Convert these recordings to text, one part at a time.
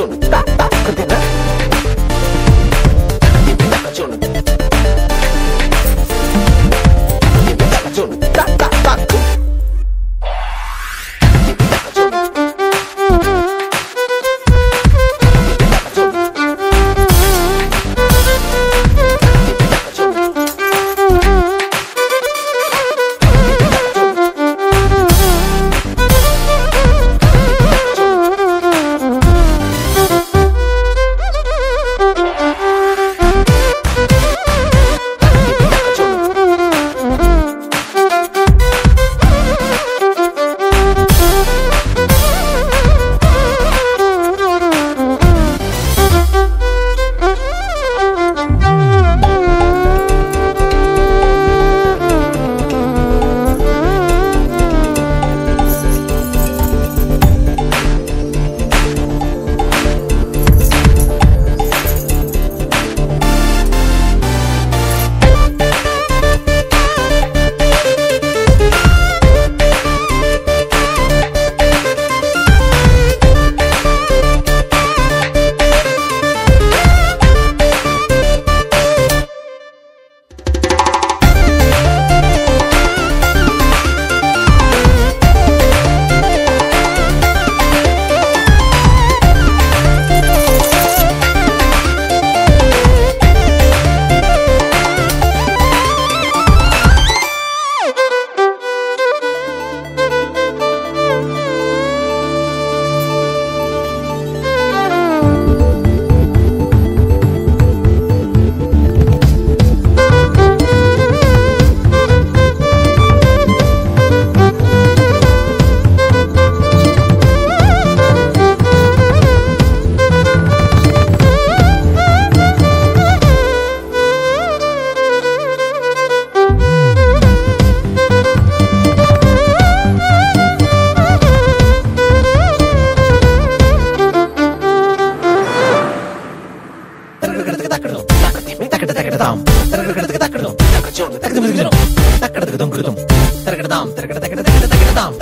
Nakacun Tak tak kerdina తిరగదాం తిరగడ తిరగ తక్కడదాం తక్కడదాం తిరగడ తిరగ తొంగుదాం తిరగడదాం తిరగడ తక్కడ తక్కడదాం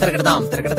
తిరగదాం తిరగదాం